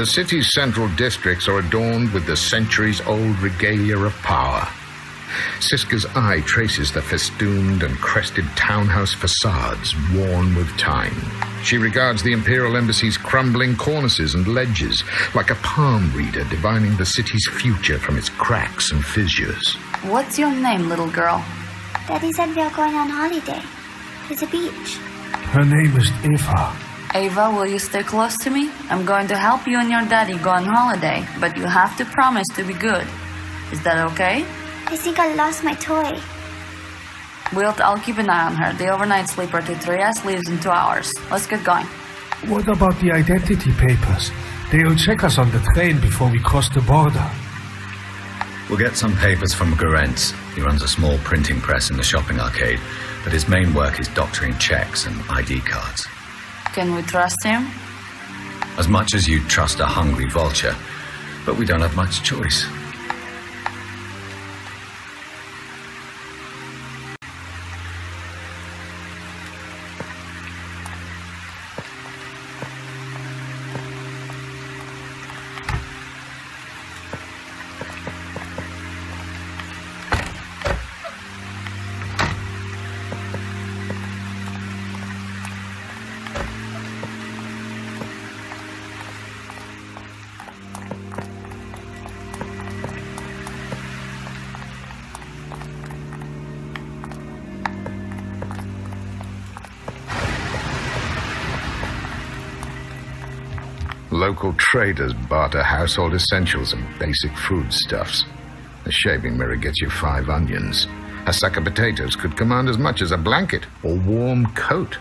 The city's central districts are adorned with the centuries old regalia of power. Siska's eye traces the festooned and crested townhouse facades worn with time. She regards the Imperial Embassy's crumbling cornices and ledges like a palm reader divining the city's future from its cracks and fissures. What's your name, little girl? Daddy said we are going on holiday. To the beach. Her name is Eva. Eva, will you stay close to me? I'm going to help you and your daddy go on holiday, but you have to promise to be good. Is that okay? I think I lost my toy. Wilt, I'll keep an eye on her. The overnight sleeper to Trieste leaves in two hours. Let's get going. What about the identity papers? They'll check us on the train before we cross the border. We'll get some papers from Garentz. He runs a small printing press in the shopping arcade, but his main work is doctoring checks and ID cards. Can we trust him? As much as you'd trust a hungry vulture, but we don't have much choice. Local traders barter household essentials and basic foodstuffs. A shaving mirror gets you five onions. A sack of potatoes could command as much as a blanket or warm coat.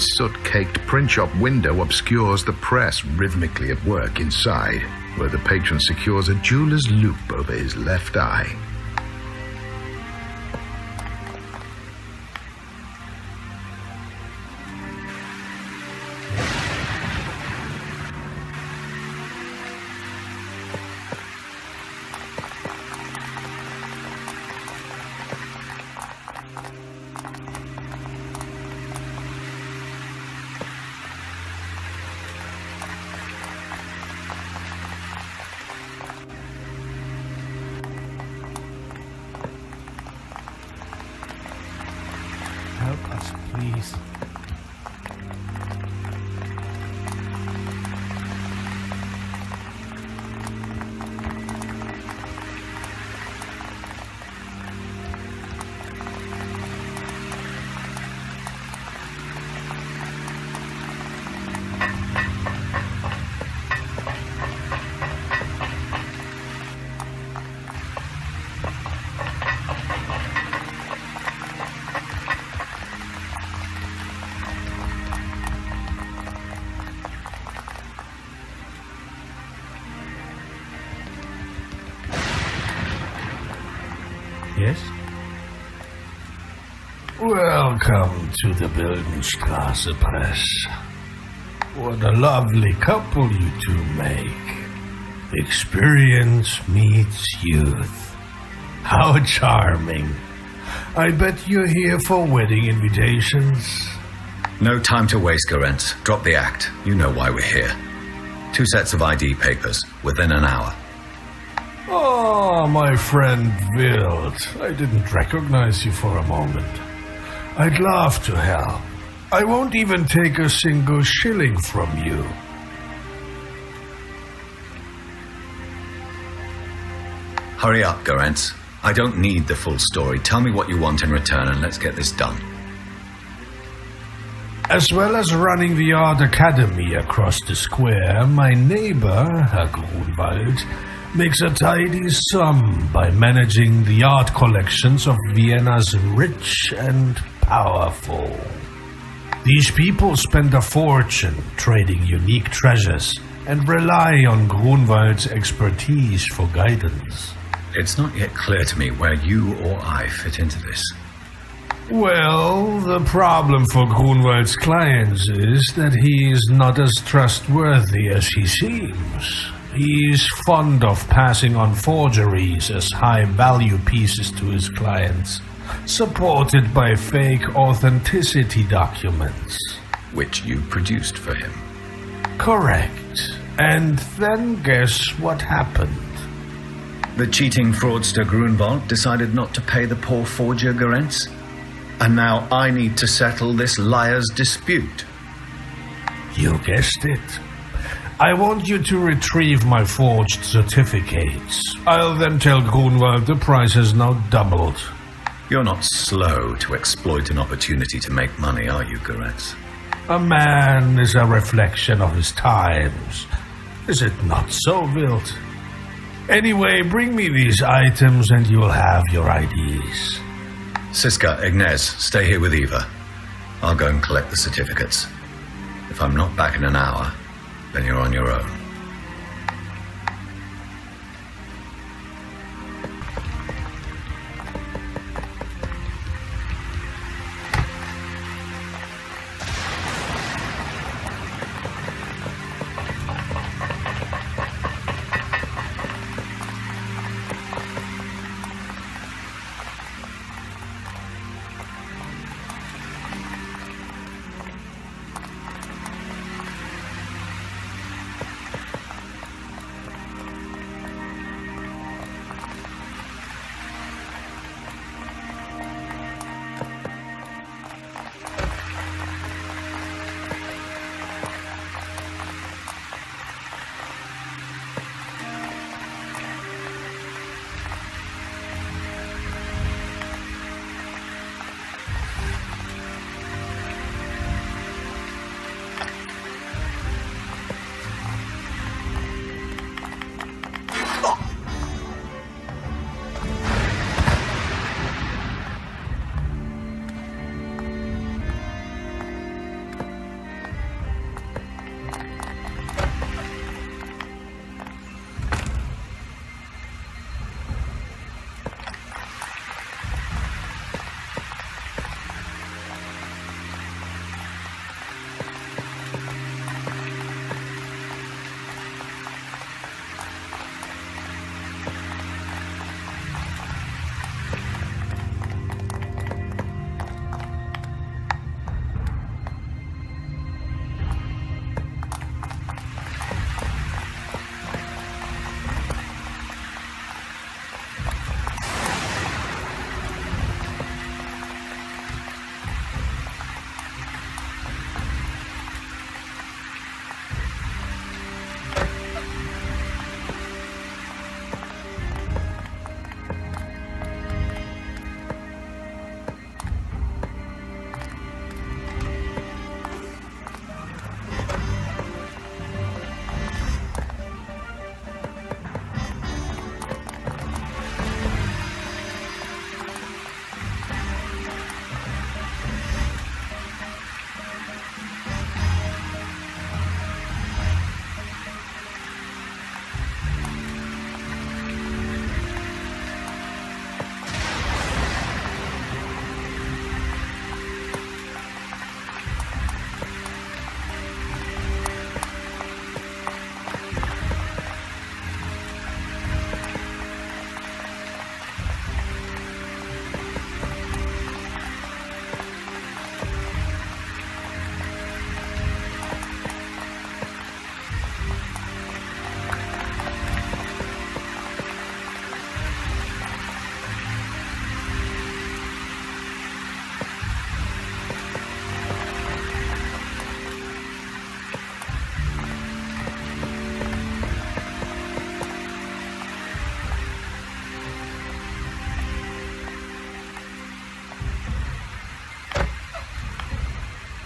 Soot-caked print shop window obscures the press rhythmically at work inside, where the patron secures a jeweler's loupe over his left eye. Welcome to the Bildenstraße Press. What a lovely couple you two make. Experience meets youth. How charming. I bet you're here for wedding invitations. No time to waste, Garentz. Drop the act. You know why we're here. Two sets of ID papers within an hour. Oh, my friend Wilt. I didn't recognize you for a moment. I'd love to help. I won't even take a single shilling from you. Hurry up, Garentz. I don't need the full story. Tell me what you want in return and let's get this done. As well as running the art academy across the square, my neighbor, Herr Grunwald, makes a tidy sum by managing the art collections of Vienna's rich and powerful. These people spend a fortune trading unique treasures and rely on Grunwald's expertise for guidance. It's not yet clear to me where you or I fit into this. Well, the problem for Grunwald's clients is that he is not as trustworthy as he seems. He's fond of passing on forgeries as high value pieces to his clients, supported by fake authenticity documents. Which you produced for him. Correct. And then guess what happened? The cheating fraudster Grunwald decided not to pay the poor forger Garentz? And now I need to settle this liar's dispute. You guessed it. I want you to retrieve my forged certificates. I'll then tell Grunwald the price has now doubled. You're not slow to exploit an opportunity to make money, are you, Garentz? A man is a reflection of his times. Is it not so, Wilt? Anyway, bring me these items and you'll have your IDs. Siska, Ignaz, stay here with Eva. I'll go and collect the certificates. If I'm not back in an hour, then you're on your own.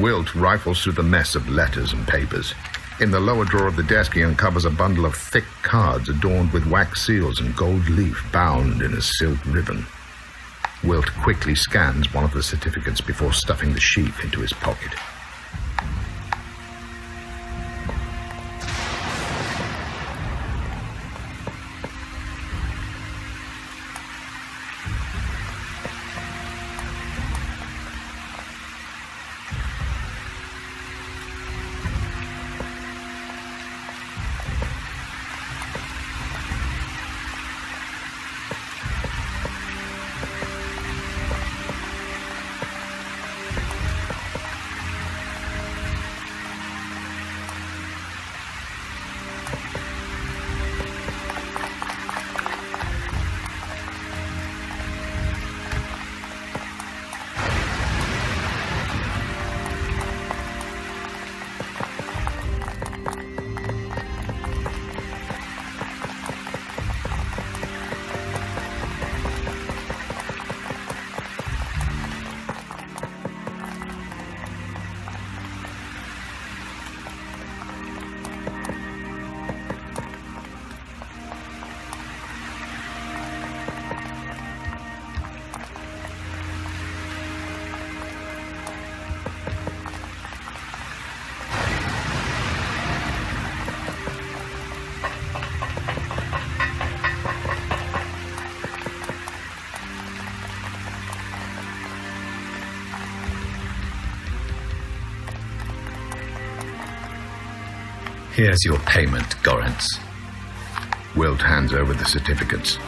Wilt rifles through the mess of letters and papers. In the lower drawer of the desk, he uncovers a bundle of thick cards adorned with wax seals and gold leaf bound in a silk ribbon. Wilt quickly scans one of the certificates before stuffing the sheaf into his pocket. Here's your payment, Garentz. Wilt hands over the certificates.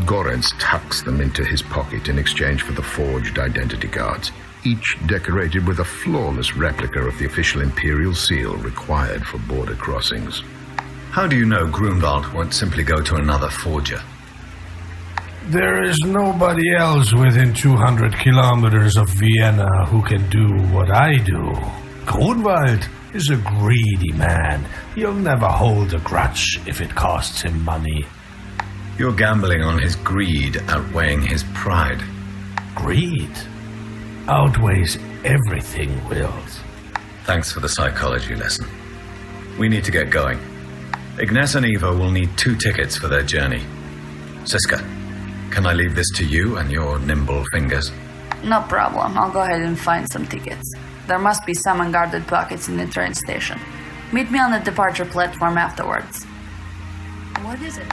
Garentz tucks them into his pocket in exchange for the forged identity cards, each decorated with a flawless replica of the official Imperial seal required for border crossings. How do you know Grunwald won't simply go to another forger? There is nobody else within 200 kilometers of Vienna who can do what I do. Grunwald is a greedy man. He'll never hold a grudge if it costs him money. You're gambling on his greed outweighing his pride. Greed outweighs everything, Wills. Thanks for the psychology lesson. We need to get going. Ignaz and Eva will need two tickets for their journey. Siska, can I leave this to you and your nimble fingers? No problem. I'll go ahead and find some tickets. There must be some unguarded pockets in the train station. Meet me on the departure platform afterwards. What is it?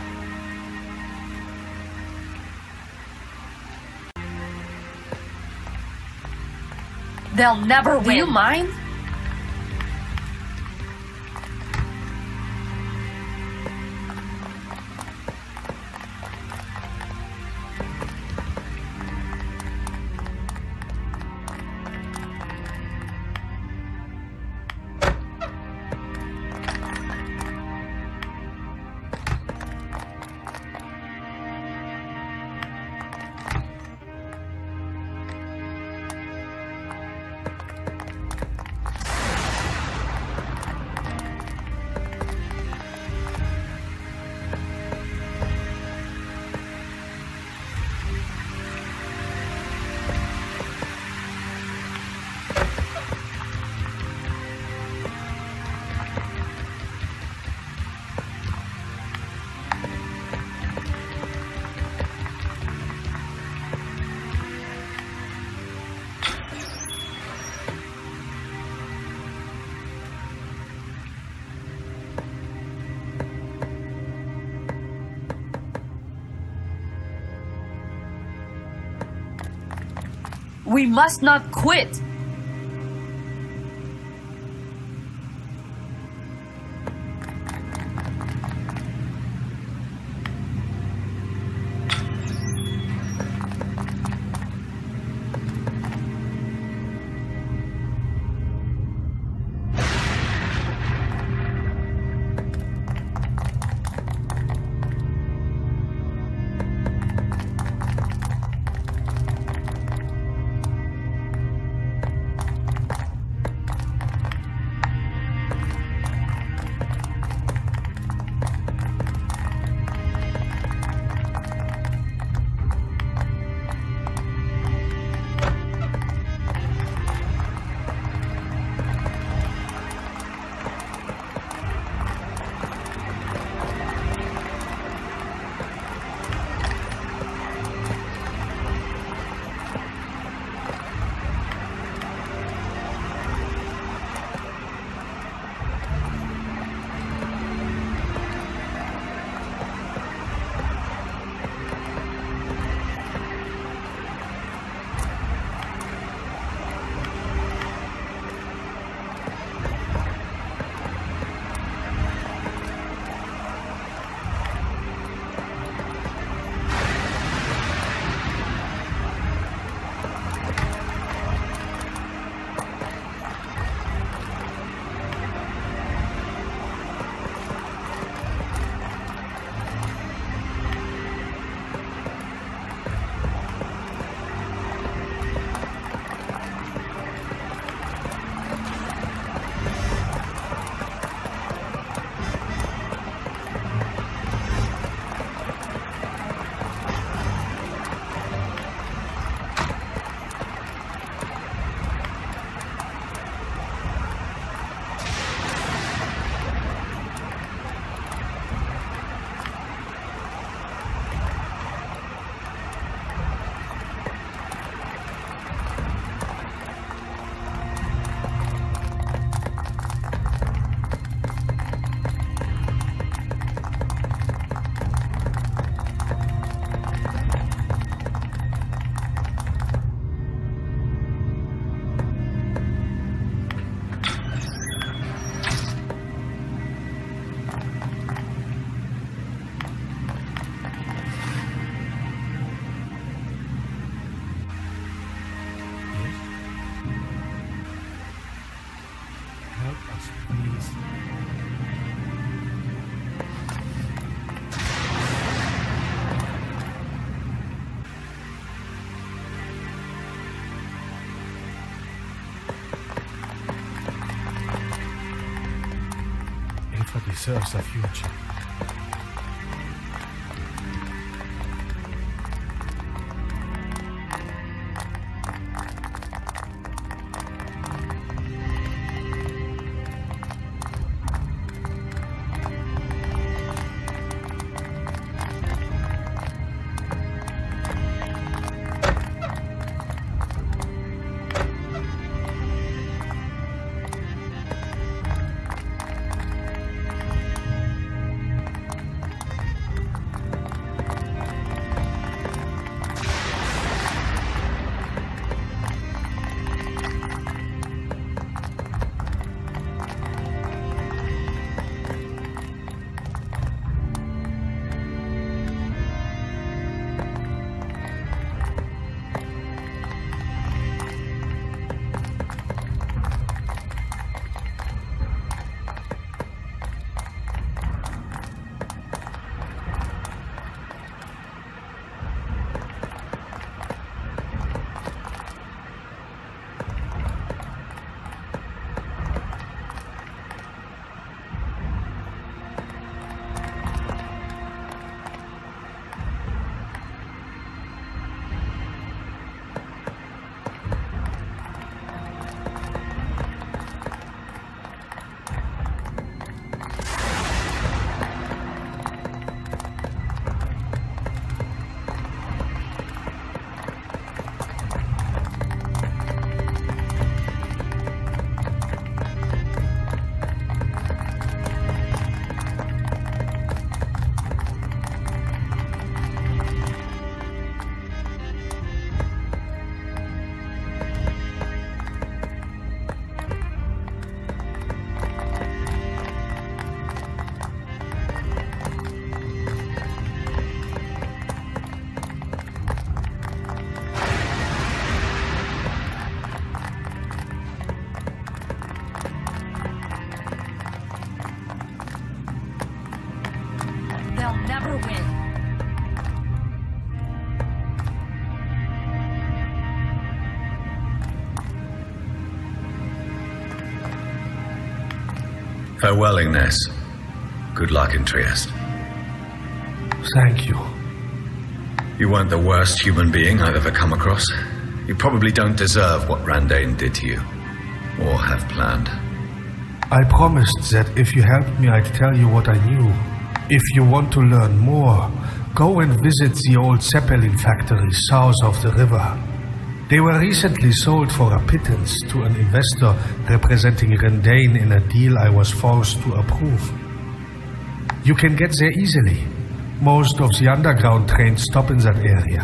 They'll never win. Do you mind? We must not quit. Deserves a future. Farewell, Ignaz. Good luck in Trieste. Thank you. You weren't the worst human being I've ever come across. You probably don't deserve what Randane did to you, or have planned. I promised that if you helped me, I'd tell you what I knew. If you want to learn more, go and visit the old Zeppelin factory south of the river. They were recently sold for a pittance to an investor representing Rendane in a deal I was forced to approve. You can get there easily. Most of the underground trains stop in that area.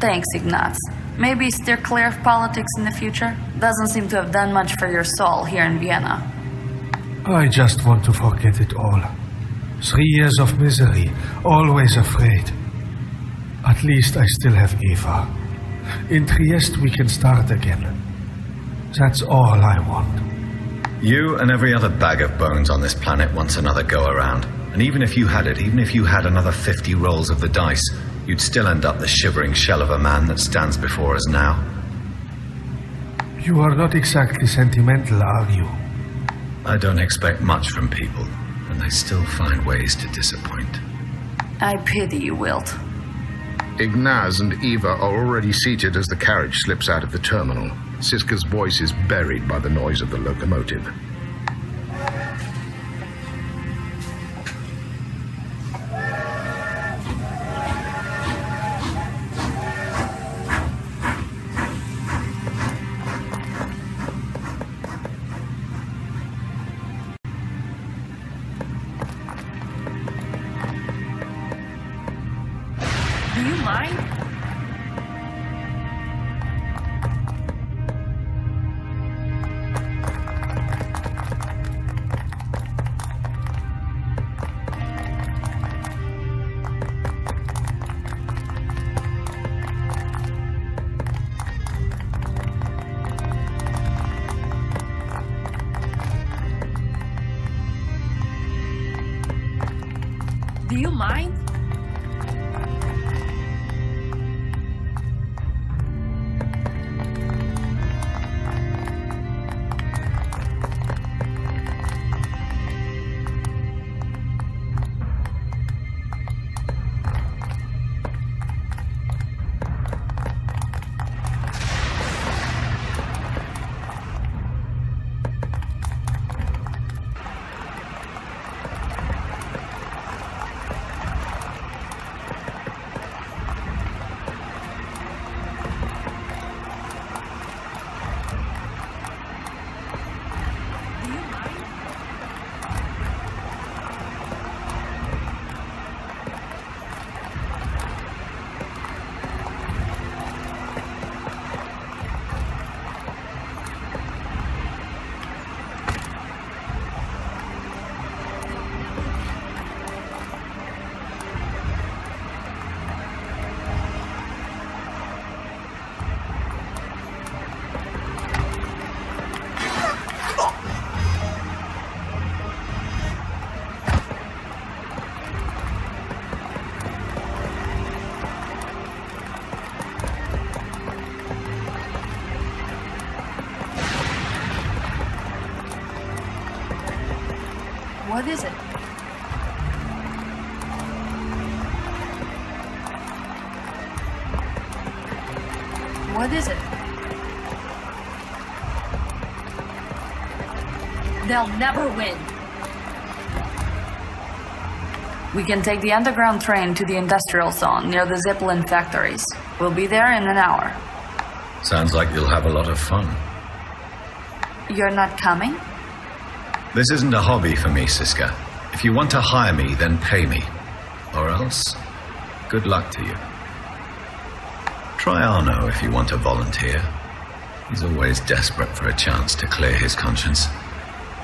Thanks, Ignaz. Maybe steer clear of politics in the future? Doesn't seem to have done much for your soul here in Vienna. I just want to forget it all. Three years of misery, always afraid. At least I still have Eva. In Trieste, we can start again. That's all I want. You and every other bag of bones on this planet wants another go around. And even if you had it, even if you had another 50 rolls of the dice, you'd still end up the shivering shell of a man that stands before us now. You are not exactly sentimental, are you? I don't expect much from people, and they still find ways to disappoint. I pity you, Wilt. Ignaz and Eva are already seated as the carriage slips out of the terminal. Siska's voice is buried by the noise of the locomotive. You mind? What is it? What is it? They'll never win. We can take the underground train to the industrial zone near the Zeppelin factories. We'll be there in an hour. Sounds like you'll have a lot of fun. You're not coming? This isn't a hobby for me, Siska. If you want to hire me, then pay me. Or else, good luck to you. Try Arno if you want to volunteer. He's always desperate for a chance to clear his conscience.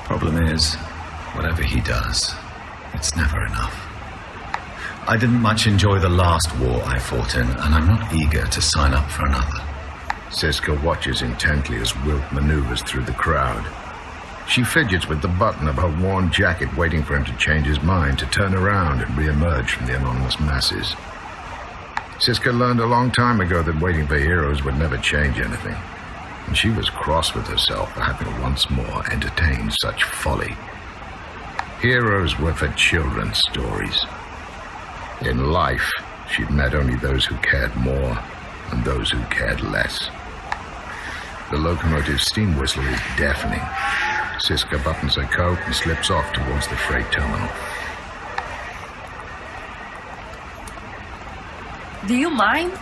Problem is, whatever he does, it's never enough. I didn't much enjoy the last war I fought in, and I'm not eager to sign up for another. Siska watches intently as Wilt maneuvers through the crowd. She fidgets with the button of her worn jacket, waiting for him to change his mind, to turn around and re-emerge from the anonymous masses. Siska learned a long time ago that waiting for heroes would never change anything, and she was cross with herself for having once more entertained such folly. Heroes were for children's stories. In life, she'd met only those who cared more and those who cared less. The locomotive's steam whistle is deafening. Siska buttons her coat and slips off towards the freight terminal. Do you mind?